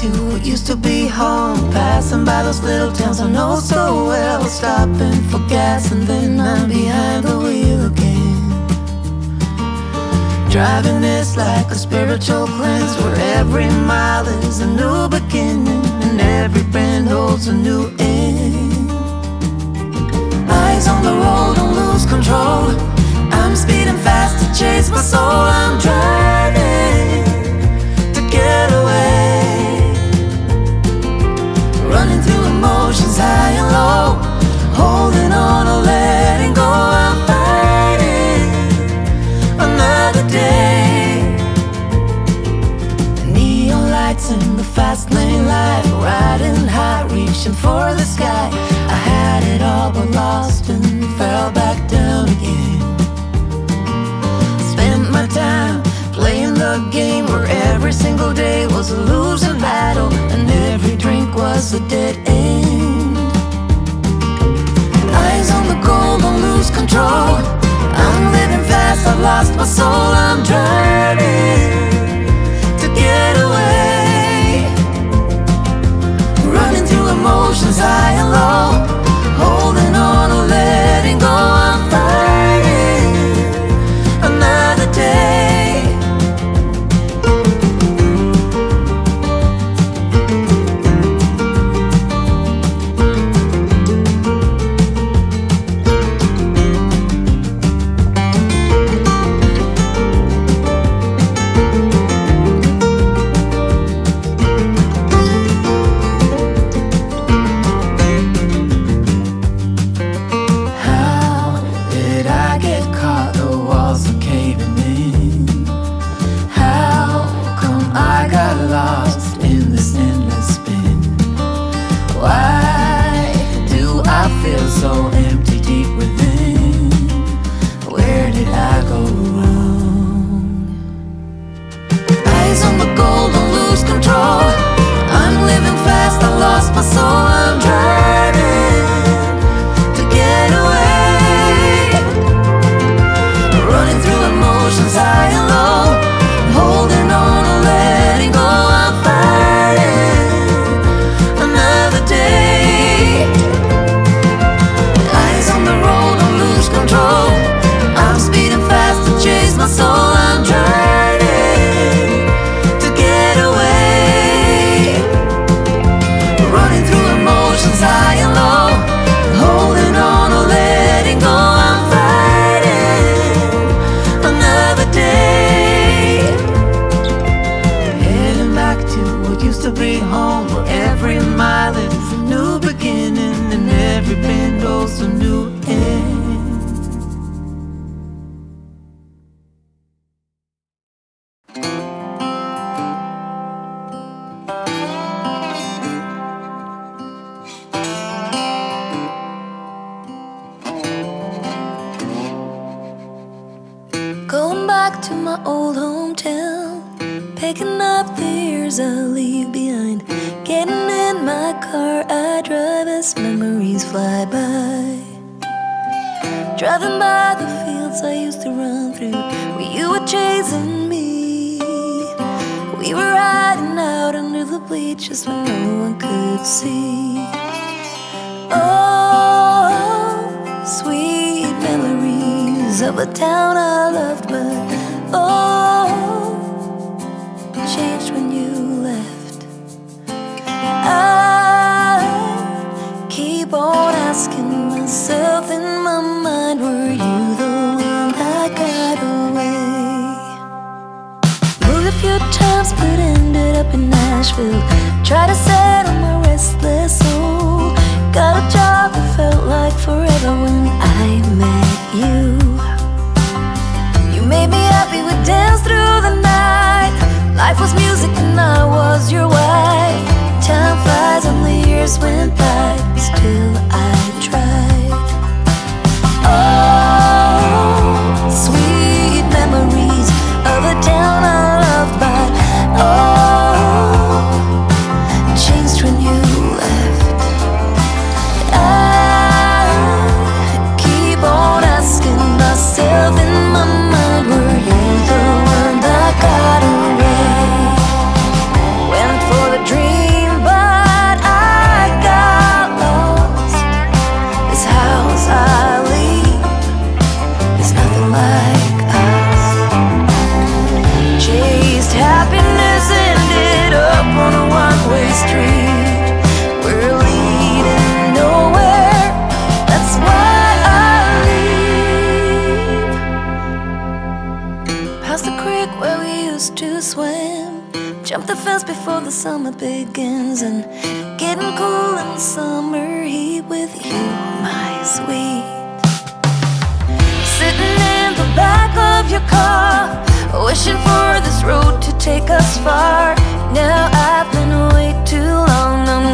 to what used to be home. Passing by those little towns I know so well. Stopping for gas and then I'm behind the wheel again. Driving this like a spiritual cleanse where every mile is a new beginning and every bend holds a new end. Eyes on the road, don't lose control. I'm speeding fast to chase my soul. I'm driving reaching for the sky. I had it all but lost and fell back down again. Spent my time playing the game where every single day was a losing battle and every drink was a dead end. Eyes on the goal, don't lose control. I'm living fast, I've lost my soul. I'm driving control. I'm living fast, I lost my soul. To used to be home, where every mile is a new beginning and every bend holds a new as memories fly by. Driving by the fields I used to run through, where you were chasing me. We were riding out under the bleachers when no one could see. Oh, sweet memories of a town I loved, but oh, changed when the fence before the summer begins and getting cool in the summer heat with you, my sweet. Sitting in the back of your car, wishing for this road to take us far. Now I've been way too long. I'm